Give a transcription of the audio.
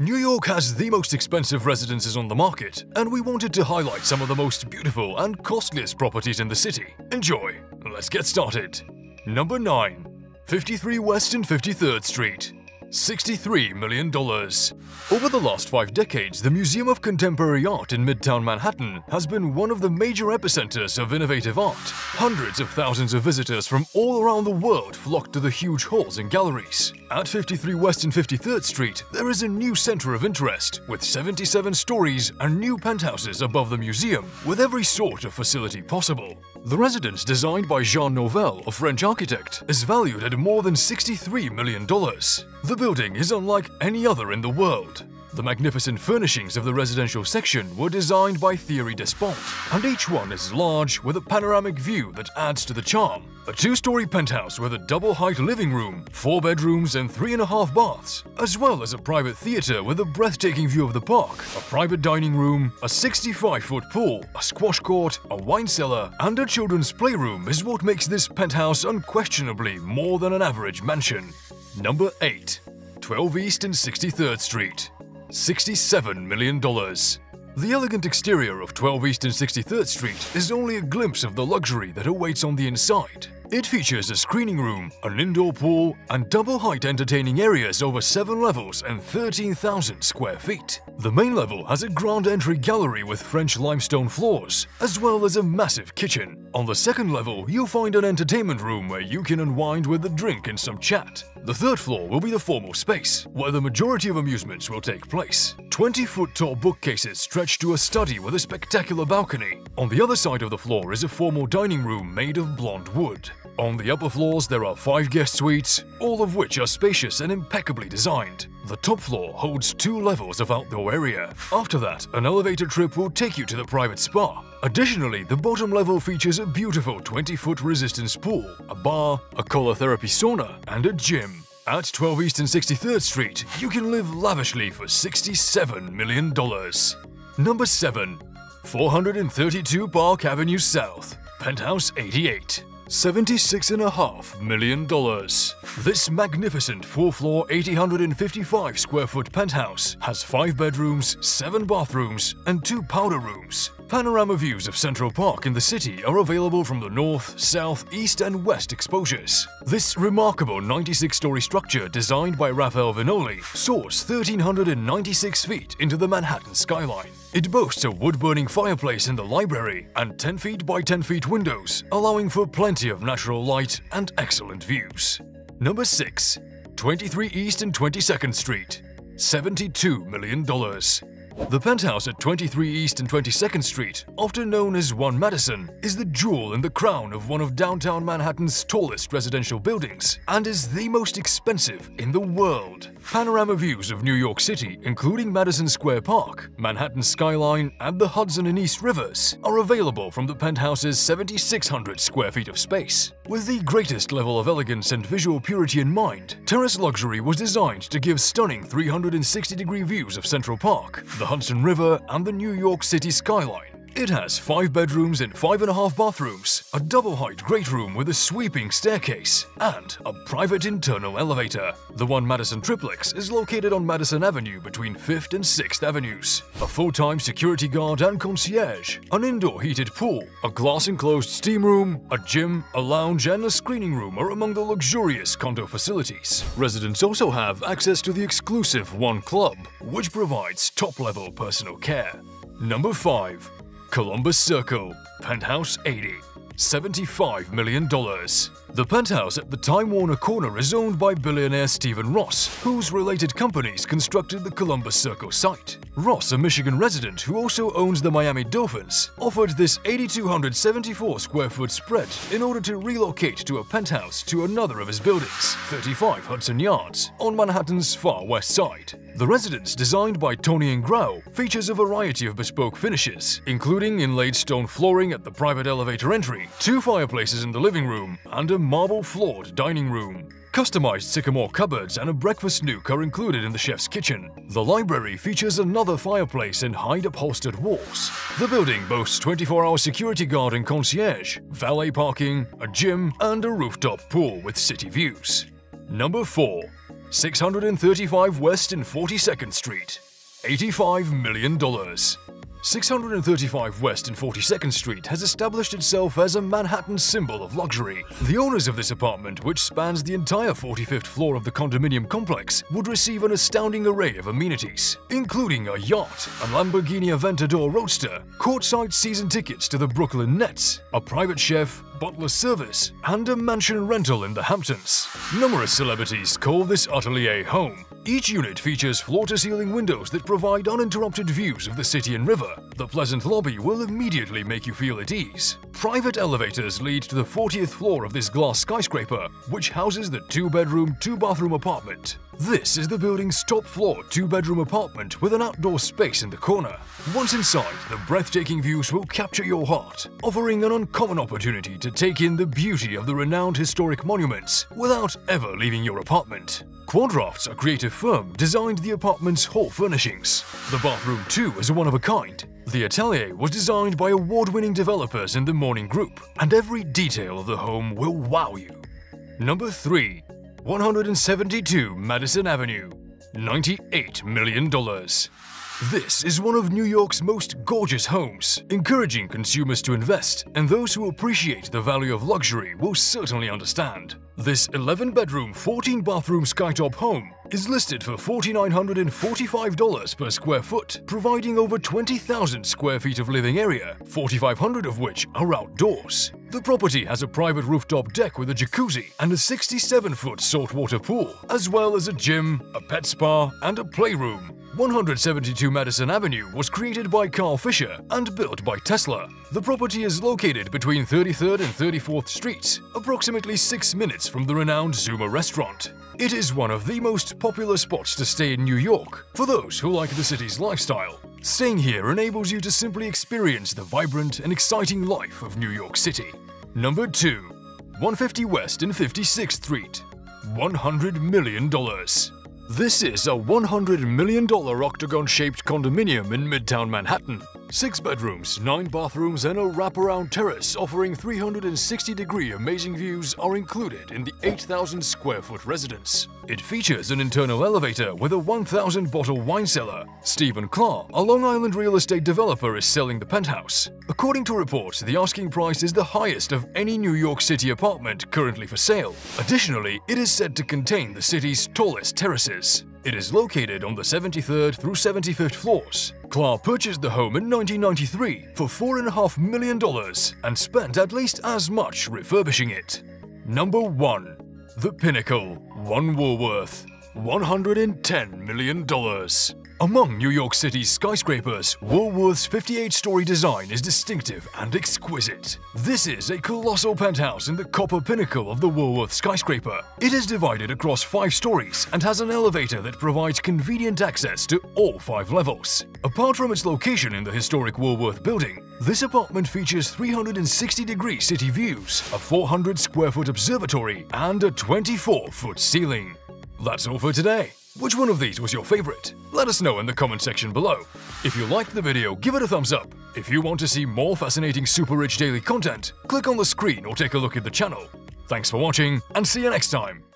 New York has the most expensive residences on the market, and we wanted to highlight some of the most beautiful and costliest properties in the city. Enjoy! Let's get started. Number 9. 53 West and 53rd Street. $63 million. Over the last five decades, the Museum of Contemporary Art in Midtown Manhattan has been one of the major epicenters of innovative art. Hundreds of thousands of visitors from all around the world flock to the huge halls and galleries. At 53 West and 53rd Street, there is a new center of interest, with 77 stories and new penthouses above the museum, with every sort of facility possible. The residence, designed by Jean Nouvel, a French architect, is valued at more than $63 million. The building is unlike any other in the world. The magnificent furnishings of the residential section were designed by Thierry Despont, and each one is large with a panoramic view that adds to the charm. A two-story penthouse with a double-height living room, four bedrooms and three and a half baths, as well as a private theater with a breathtaking view of the park, a private dining room, a 65-foot pool, a squash court, a wine cellar, and a children's playroom is what makes this penthouse unquestionably more than an average mansion. Number 8. 12 East and 63rd Street. $67 million. The elegant exterior of 12 East and 63rd Street is only a glimpse of the luxury that awaits on the inside. It features a screening room, an indoor pool, and double-height entertaining areas over 7 levels and 13,000 square feet. The main level has a grand entry gallery with French limestone floors, as well as a massive kitchen. On the second level, you'll find an entertainment room where you can unwind with a drink and some chat. The third floor will be the formal space, where the majority of amusements will take place. 20-foot tall bookcases stretch to a study with a spectacular balcony. On the other side of the floor is a formal dining room made of blonde wood. On the upper floors there are five guest suites, all of which are spacious and impeccably designed. The top floor holds two levels of outdoor area. After that, an elevator trip will take you to the private spa. Additionally, the bottom level features a beautiful 20-foot resistance pool, a bar, a color-therapy sauna, and a gym. At 12 East and 63rd Street, you can live lavishly for $67 million. Number 7. 432 Park Avenue South, Penthouse 88. $76.5 million. This magnificent 4-floor, 855 square foot penthouse has 5 bedrooms, 7 bathrooms, and 2 powder rooms. Panorama views of Central Park and the city are available from the north, south, east, and west exposures. This remarkable 96-story structure designed by Rafael Viñoly soars 1,396 feet into the Manhattan skyline. It boasts a wood-burning fireplace in the library and 10 feet by 10 feet windows, allowing for plenty of natural light and excellent views. Number 6. 23 East and 22nd Street. $72 million. The penthouse at 23 East and 22nd Street, often known as One Madison, is the jewel in the crown of one of downtown Manhattan's tallest residential buildings and is the most expensive in the world. Panorama views of New York City, including Madison Square Park, Manhattan skyline, and the Hudson and East Rivers, are available from the penthouse's 7,600 square feet of space. With the greatest level of elegance and visual purity in mind, Terrace Luxury was designed to give stunning 360-degree views of Central Park, the Hudson River, and the New York City skyline. It has five bedrooms and five and a half bathrooms, a double-height great room with a sweeping staircase, and a private internal elevator. The One Madison triplex is located on Madison Avenue between 5th and 6th Avenues. A full-time security guard and concierge, an indoor heated pool, a glass-enclosed steam room, a gym, a lounge, and a screening room are among the luxurious condo facilities. Residents also have access to the exclusive One Club, which provides top-level personal care. Number 5. Columbus Circle, Penthouse 80, $75 million. The penthouse at the Time Warner Corner is owned by billionaire Stephen Ross, whose related companies constructed the Columbus Circle site. Ross, a Michigan resident who also owns the Miami Dolphins, offered this 8,274 square foot spread in order to relocate to a penthouse to another of his buildings, 35 Hudson Yards, on Manhattan's far west side. The residence, designed by Tony Ingrao, features a variety of bespoke finishes, including inlaid stone flooring at the private elevator entry, two fireplaces in the living room, and a marble-floored dining room. Customized sycamore cupboards and a breakfast nook are included in the chef's kitchen. The library features another fireplace and hide upholstered walls. The building boasts 24-hour security guard and concierge, valet parking, a gym, and a rooftop pool with city views. Number 4. 635 West and 42nd Street, $85 million. 635 West and 42nd Street has established itself as a Manhattan symbol of luxury. The owners of this apartment, which spans the entire 45th floor of the condominium complex, would receive an astounding array of amenities, including a yacht, a Lamborghini Aventador Roadster, courtside season tickets to the Brooklyn Nets, a private chef, butler service, and a mansion rental in the Hamptons. Numerous celebrities call this atelier home. Each unit features floor-to-ceiling windows that provide uninterrupted views of the city and river. The pleasant lobby will immediately make you feel at ease. Private elevators lead to the 40th floor of this glass skyscraper, which houses the two-bedroom, two-bathroom apartment. This is the building's top floor two-bedroom apartment with an outdoor space in the corner. Once inside, the breathtaking views will capture your heart, offering an uncommon opportunity to take in the beauty of the renowned historic monuments without ever leaving your apartment. Quadrafts, a creative firm, designed the apartment's hall furnishings. The bathroom too is one of a kind. The atelier was designed by award-winning developers in the Morning Group, and every detail of the home will wow you. Number 3. 172 Madison Avenue, $98 million. This is one of New York's most gorgeous homes, encouraging consumers to invest, and those who appreciate the value of luxury will certainly understand. This 11-bedroom, 14-bathroom skytop home is listed for $4,945 per square foot, providing over 20,000 square feet of living area, 4,500 of which are outdoors. The property has a private rooftop deck with a jacuzzi and a 67-foot saltwater pool, as well as a gym, a pet spa, and a playroom. 172 Madison Avenue was created by Carl Fisher and built by Tesla. The property is located between 33rd and 34th Streets, approximately 6 minutes from the renowned Zuma restaurant. It is one of the most popular spots to stay in New York for those who like the city's lifestyle. Staying here enables you to simply experience the vibrant and exciting life of New York City. Number 2. 150 West and 56th Street. $100 million. This is a $100 million octagon-shaped condominium in Midtown Manhattan. Six bedrooms, nine bathrooms, and a wraparound terrace offering 360-degree amazing views are included in the 8,000 square foot residence. It features an internal elevator with a 1,000-bottle wine cellar. Stephen Clark, a Long Island real estate developer, is selling the penthouse. According to reports, the asking price is the highest of any New York City apartment currently for sale. Additionally, it is said to contain the city's tallest terraces. It is located on the 73rd through 75th floors. Clark purchased the home in 1993 for $4.5 million and spent at least as much refurbishing it. Number 1. The Pinnacle, One Woolworth, $110 million. Among New York City's skyscrapers, Woolworth's 58-story design is distinctive and exquisite. This is a colossal penthouse in the copper pinnacle of the Woolworth skyscraper. It is divided across five stories and has an elevator that provides convenient access to all five levels. Apart from its location in the historic Woolworth building, this apartment features 360-degree city views, a 400-square-foot observatory, and a 24-foot ceiling. That's all for today. Which one of these was your favorite? Let us know in the comment section below. If you liked the video, give it a thumbs up. If you want to see more fascinating super rich daily content, click on the screen or take a look at the channel. Thanks for watching and see you next time.